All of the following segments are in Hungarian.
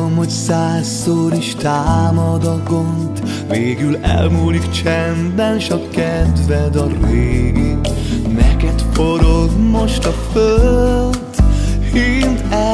Tudom, hogy százszor is támad a gond. Végül elmúlik csendben, s a kedved a régi. Neked forog most a föld Hint el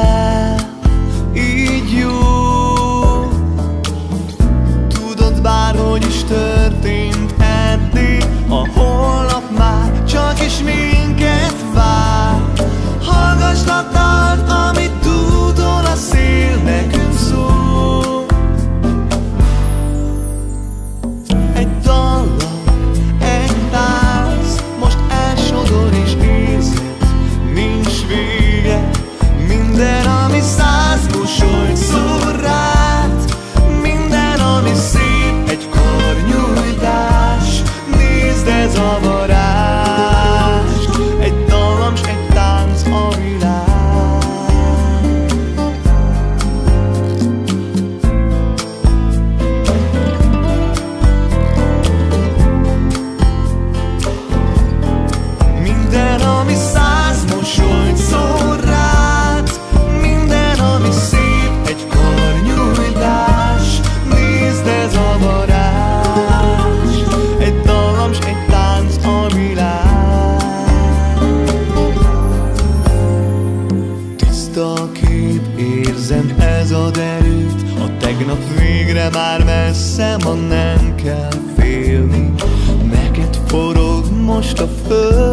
kép, érzem ez a erőt A tegnap végre már messze, ma nem kell félni. Neked forog most a föld